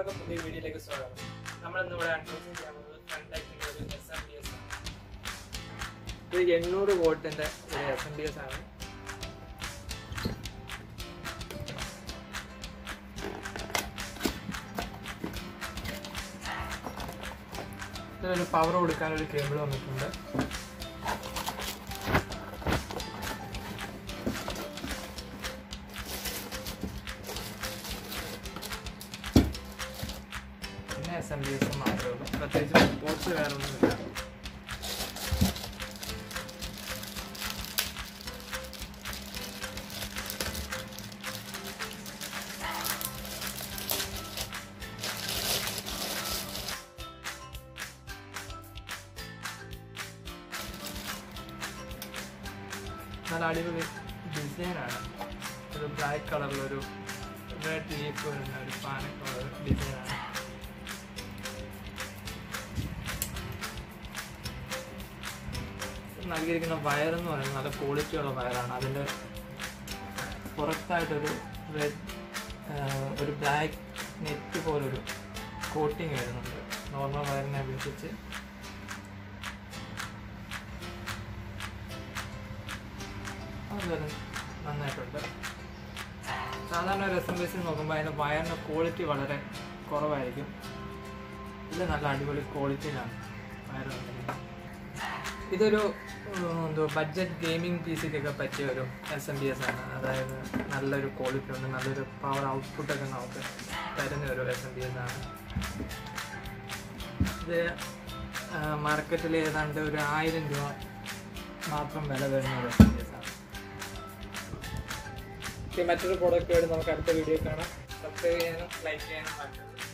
എല്ലാവർക്കും പുതിയ വീഡിയോയിലേക്ക് സ്വാഗതം. നമ്മൾ ഇന്ന് ഇവിടെ അഡ്രസ് ചെയ്യാൻ പോകുന്നത് കണ്ടാക്ടിന്റെ ഒരു എസ് എം ഡി എസ് ആണ്. ഇത് എണ്ണൂറ് വോട്ടിന്റെ ഒരു എസ് എം ഡി എസ് ആണ്. ഇതിനൊരു പവർ കൊടുക്കാനൊരു കേബിൾ വന്നിട്ടുണ്ട്. എസ് എം ബി എസ് മാത്രമേ ഉള്ളൂ പ്രത്യേകിച്ച് പോർട്സ് വേറെ ഒന്നുമില്ല നല്ല അടിപൊളി ഡിസൈനാണ് ഒരു ബ്ലാക്ക് കളറിലൊരു റെഡ് ലീഫ് വരുന്ന ഒരു പാനൊക്കെ ഉള്ള ഡിസൈനാണ് നൽകിയിരിക്കുന്ന വയർ എന്ന് പറയുന്നത് നല്ല ക്വാളിറ്റിയുള്ള വയറാണ്. അതിന്റെ പുറത്തായിട്ടൊരു റെഡ് ഒരു ബ്ലാക്ക് നെറ്റ് പോലൊരു കോട്ടിങ് വരുന്നുണ്ട്. നോർമൽ വയറിനെ അപേക്ഷിച്ച്. നന്നായിട്ടുണ്ട്. സാധാരണ ഒരു എസ് എം ബിസിൽ നോക്കുമ്പോൾ അതിന്റെ വയറിന്റെ ക്വാളിറ്റി വളരെ കുറവായിരിക്കും. ഇത് നല്ല അടിപൊളി ക്വാളിറ്റിയിലാണ് വയർ വന്നിരിക്കുന്നത്. ഇതൊരു എന്തോ ബഡ്ജറ്റ് ഗെയിമിംഗ് പി സിക്കൊക്കെ പറ്റിയ ഒരു എസ് എം ബി എസ് ആണ്. അതായത് നല്ലൊരു ക്വാളിറ്റി ഉണ്ട് നല്ലൊരു പവർ ഔട്ട്പുട്ടൊക്കെ നമുക്ക് തരുന്ന ഒരു എസ് എം ബി എസ് ആണ്. ഇത് മാർക്കറ്റിൽ ഏതാണ്ട് ഒരു ആയിരം രൂപ മാത്രം വില വരുന്ന ഒരു എസ് എം ബി എസ് ആണ്. മറ്റൊരു പ്രോഡക്റ്റ് ആയിട്ട് നമുക്ക് അടുത്ത വീഡിയോ കാണാം. സബ്സ്ക്രൈബ് ചെയ്യാനും ലൈക്ക് ചെയ്യാനും മറക്കരുത്.